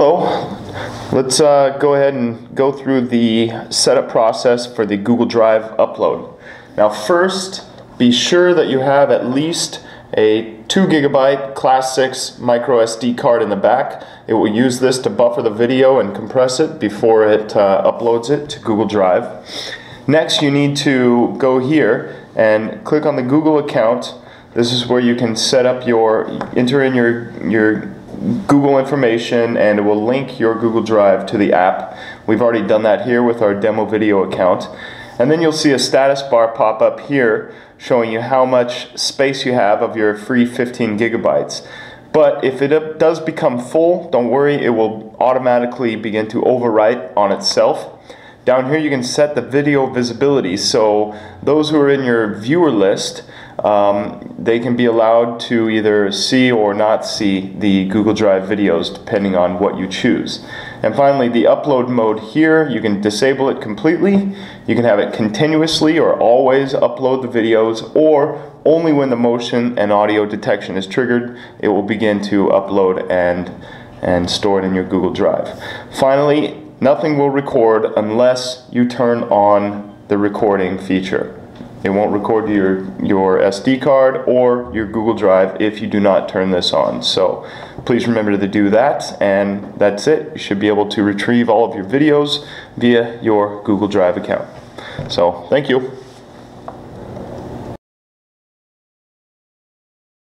So let's uh, go ahead and go through the setup process for the Google Drive upload. Now first, be sure that you have at least a 2 gigabyte class 6 micro SD card in the back. It will use this to buffer the video and compress it before it uh, uploads it to Google Drive. Next you need to go here and click on the Google account. This is where you can set up your, enter in your, your Google information and it will link your Google Drive to the app. We've already done that here with our demo video account. And then you'll see a status bar pop up here showing you how much space you have of your free 15 gigabytes. But if it does become full, don't worry, it will automatically begin to overwrite on itself. Down here you can set the video visibility, so those who are in your viewer list, um, they can be allowed to either see or not see the Google Drive videos depending on what you choose. And finally, the upload mode here, you can disable it completely. You can have it continuously or always upload the videos, or only when the motion and audio detection is triggered, it will begin to upload and, and store it in your Google Drive. Finally, nothing will record unless you turn on the recording feature. It won't record your, your SD card or your Google Drive if you do not turn this on. So please remember to do that and that's it. You should be able to retrieve all of your videos via your Google Drive account. So thank you.